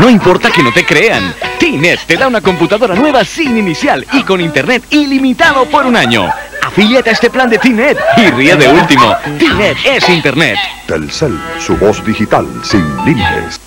No importa que no te crean. T-Net te da una computadora nueva sin inicial y con internet ilimitado por un año. Afíliate a este plan de T-Net y ríe de último. T-Net es internet. Telcel, su voz digital sin límites.